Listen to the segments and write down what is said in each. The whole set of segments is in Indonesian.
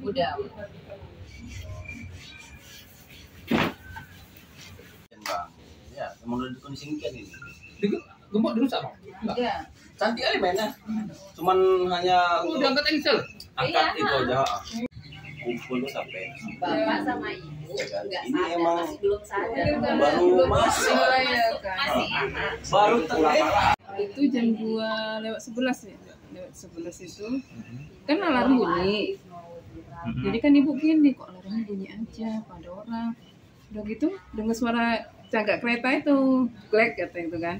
udah. Bang. Ya, emang udah dikondisikan ini. Gembok dirusak bang? Enggak. Iya. Cantik kali mainnya. Cuman hanya Oh, untuk angkat Iya. itu aja. Kumpul tuh sampai. Bapak sama ibu Ya kan? nggak Ini sadar, emang masih belum sadar. baru Belum masuk. masuk, ya kan. masih. Baru tengah. itu jam 2 lewat 11 ya lewat 11 itu kan alarm bunyi jadi kan ibu gini kok alarm bunyi aja pada orang. Udah gitu dengar suara cagak kereta itu klek kata itu kan.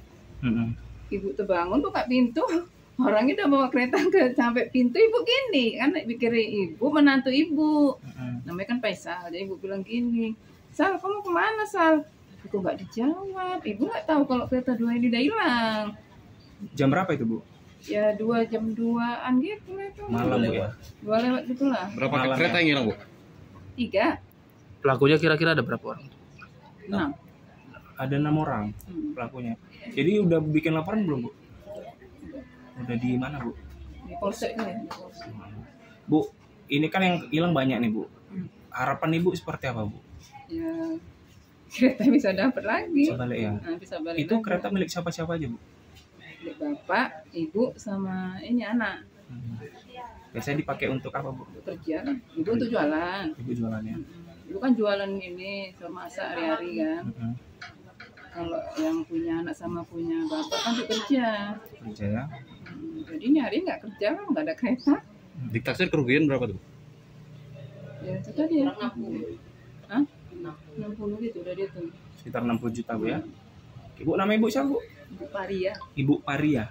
Ibu terbangun buka pintu orangnya udah bawa kereta ke sampai pintu ibu gini. Kan pikir ibu menantu ibu. Namanya kan Faisal jadi ibu bilang gini Sal kamu ke mana Sal? Aku nggak dijawab ibu nggak tahu kalau kereta dua ini udah hilang. Jam berapa itu, Bu? Ya dua jam duaan gitu lah itu Malam, Bu ya. dua lewat gitulah Berapa Malam kereta ya? yang hilang bu? tiga Pelakunya kira-kira ada berapa orang? enam Ada enam orang Hmm. pelakunya. Jadi udah bikin laporan belum, Bu? Udah di mana, Bu? di polsek ya di polsek. Bu, ini kan yang hilang banyak nih, Bu. Hmm. Harapan Ibu seperti apa, Bu? ya kereta bisa dapat lagi Bisa balik ya. nah, bisa balik Itu lagi. kereta milik siapa-siapa aja, Bu? Bapak ibu sama ini anak Hmm. Biasanya dipakai untuk apa, Bu? untuk kerja ibu untuk jualan Ibu jualannya. ibu kan jualan ini sama masak hari-hari kan Hmm. kalau yang punya anak sama punya bapak kan untuk kerja Kerja ya. Hmm, jadi nyari nggak kerja kan nggak ada kereta Ditaksir kerugian berapa tuh? ya itu tadi ya Orang 60. Hah? 60 gitu udah dia tuh Sekitar 60 juta, Bu ya. Ibu nama Ibu siapa, Bu? Ibu Paria Ibu Paria.